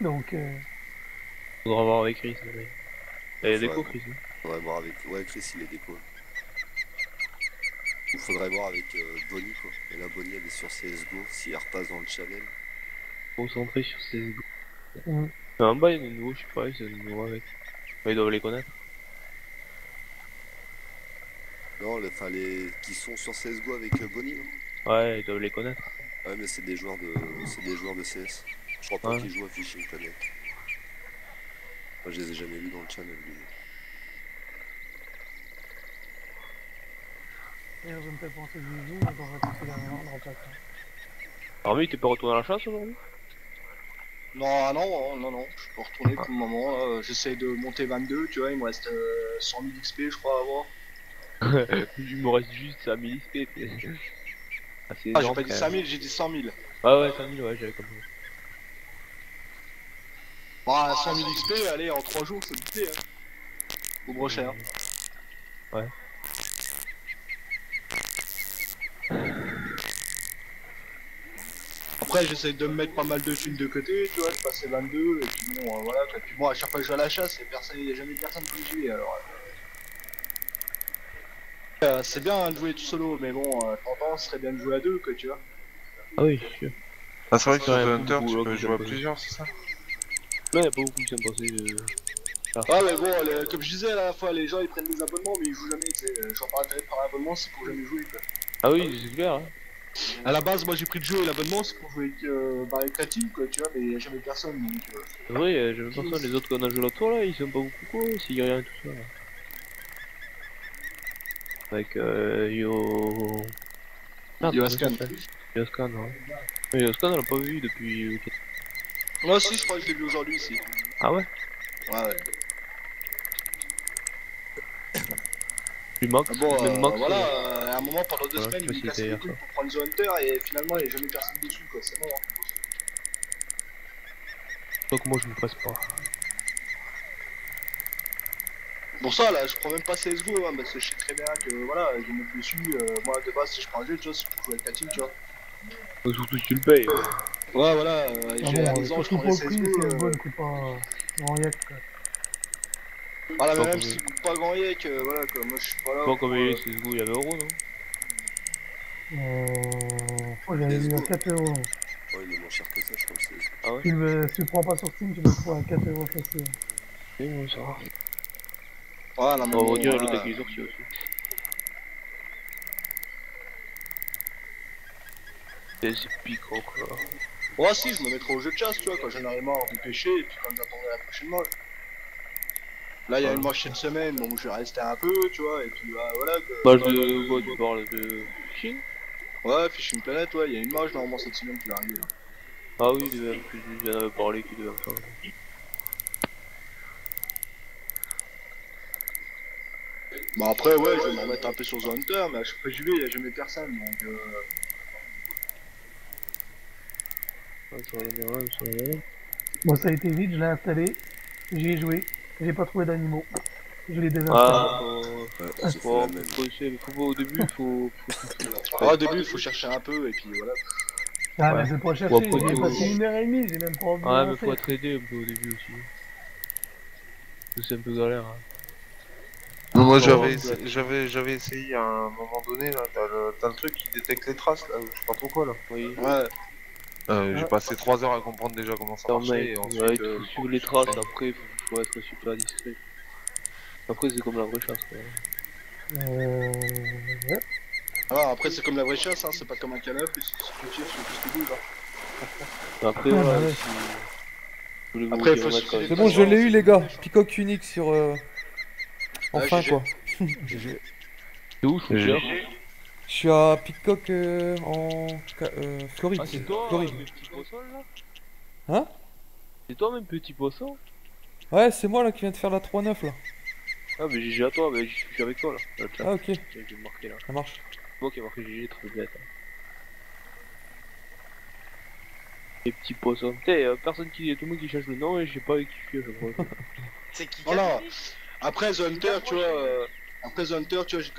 Donc, euh, Faudra voir avec Chris. mais- Il y a des Ouais. Chris. hein. Faudrait voir avec. Ouais, Chris, il est déco. Ou faudrait voir avec euh, Bonnie, quoi. Et là, Bonnie, elle est sur CSGO. Si elle repasse dans le channel. Concentré sur ses égouts. Mm. Mais en bas, il y a des nouveaux, je sais pas, ils sont nouveaux avec. Ils doivent les connaître. Non, les- enfin, les. qui sont sur CSGO avec euh, Bonnie, non? Ouais, ils doivent les connaître. Ouais, mais c'est des joueurs de. C'est des joueurs de CS. Je crois pas Ouais. qu'ils jouent à Fishing Planet. Moi, je les ai jamais vus dans le channel, lui. d'ailleurs, je me fais penser du zoom quand j'ai passé dernièrement de remplaçant. Alors, lui, t'es pas retourné à la chasse aujourd'hui? Non, ah non, hein, non, non, je peux retourner pour le moment. là. J'essaye de monter 22, tu vois, il me reste euh, 100 000 XP, je crois, à avoir. Il me reste juste 5000 XP. t'es- Ah, c'est Ah, j'ai pas dit quand 5 même. 000, j'ai dit 100 000. Ouais, ouais, 5000, ouais, j'avais compris. Bah, 100 000 XP, allez, en 3 jours, c'est buté, hein. Au brochet, hein. Ouais. Après, j'essaye de me mettre pas mal de thunes de côté, tu vois, je passais 22, et puis bon, euh, voilà, quoi. Puis moi, à chaque fois que je vais à la chasse, il personne, y a jamais personne qui me suit, alors... euh. Euh, c'est bien hein, de jouer tout solo, mais bon, euh, de temps en temps, ce serait bien de jouer à deux, quoi, tu vois. Ah oui, sûr. Ah, c'est vrai que sur The Hunter, tu peux jouer à plusieurs, c'est ça? Là, y'a pas beaucoup qui sont passés. Ah mais bon, les- comme je disais à la fois, les gens ils prennent des abonnements mais ils jouent jamais, sais. Genre par intérêt de prendre un abonnement, c'est pour jamais jouer quoi. Ah oui, c'est clair, hein. À la base, moi j'ai pris le jeu et l'abonnement c'est pour jouer avec, euh, bah, avec la team quoi, tu vois, mais y a jamais personne donc. euh, C'est vrai, euh, j'ai l'impression que les autres qu'on a joué l'autre fois là, ils sont pas beaucoup quoi, s'il y a rien et tout ça. Là. Avec euh, Yo. Ah, Yo Ascan. Yo Ascan, ouais. Yo Ascan, on l'a pas vu depuis. Moi aussi, je crois que je l'ai vu aujourd'hui ici. Ah ouais? Ouais, ouais. Plus Max, Ah bon, euh, Max. voilà, euh, euh, à un moment pendant deux semaines, il me cassait les couilles pour prendre The Hunter et finalement il y a jamais personne dessus quoi, c'est bon. hein. Donc moi je me presse pas. Pour ça là, je prends même pas CSGO hein, parce que je sais très bien que voilà, je me mettre dessus. euh, moi de base, si je prends un jeu, tu vois, c'est pour jouer avec la team, tu vois. Faut surtout si tu le payes. Ouais, voilà, euh, Ah j'ai bon, un exemple, je prends pour les le prix, CSGO. c'est euh, bon, ne coûte pas grand yek, quoi. Voilà, mais Pas même coûte pas grand yek, euh, voilà quoi, moi je suis pas là. Pas comme euh, il y avait euro non? Euh... Moi, j'avais vu à 4 euros. Ouais, il est moins cher que ça, je crois. que c'est- Ah ouais? Tu le, si tu le prends pas sur Steam, tu le trouver à 4 euros facile. Oui, moi ça va. Ouais, non, mais On bon, va dire voilà. l'autre qui est sorti aussi. C'est piquant quoi. Ouais, si, je me mettrai au jeu de chasse, tu vois, quand j'en aurai marre du pêcher et puis quand j'attendrai la prochaine moche. Là, il y a une moche cette semaine, donc je vais rester un peu, tu vois, et puis bah, voilà. Match de quoi tu parles de Chine? Ouais, Fishing Planet, ouais, il y a une moche normalement cette semaine qui va arriver. Là. Ah oui, il devait, je viens de parler qu'il devait faire. Bah après, ouais, je vais me remettre un peu sur The Hunter, mais à chaque fois que j'y vais, il y a jamais personne, donc euh... Ouais, ça va bien, ouais, ça va bien. Moi, ça a été vite, je l'ai installé, j'y ai joué, j'ai pas trouvé d'animaux. Je l'ai désinstallé. Ah, faut... Ouais, Ah, c'est Faut, essayer, au début, faut... faut... ah, au début, il faut chercher un peu, et puis voilà. Ah, ouais. mais c'est pas après, j'ai faut- passé une heure et demie, j'ai même pas envie de mais faut être aidé un peu au début aussi. C'est un peu galère. Hein. Non, moi j'avais j'avais j'avais essayé à un moment donné là, t'as le, t'as le truc qui détecte les traces là, je sais pas trop quoi là. Oui. Ouais, Euh, J'ai passé 3 heures à comprendre déjà comment ça Non, marchait mec, et ouais, ensuite. il euh, faut suivre les traces, après faut, faut être super discret. Après c'est comme la vraie chasse quoi. Euh... Ouais. alors après, c'est comme la vraie chasse, hein, c'est pas comme un canap, et si tu tires sur tout ce qui bouge. Hein. Mais Après Ah, voilà, bah ouais. si... voulez-vous Après, faut. C'est bon, je l'ai eu les gars. Peacock unique sur. euh, Enfin Ouais, GG. quoi. C'est où je J'ai- Je suis à Peacock euh, en euh, Floride. Ah c'est toi Floride. le petit poisson là Hein? C'est toi même petit poisson? Ouais, c'est moi là qui viens de faire la 3-9 là. Ah mais GG à toi, mais je suis avec toi là. Ah ok, J'ai marqué là. ça marche. C'est moi qui ai marqué GG, trop bête. Hein. Les petits poissons. Tu sais, euh, personne qui. Tout le monde qui cherche le nom et je sais pas avec qui je suis fois. C'est qui Voilà. Après The Hunter, tu vois, euh, après Hunter, tu vois, j'ai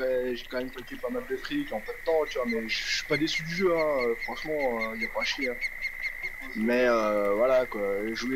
quand, même- claqué pas mal de fric en peu de temps, tu vois, mais je suis pas déçu du jeu, hein, euh, franchement, il y a pas à chier. hein. Mais euh, voilà, quoi, jouer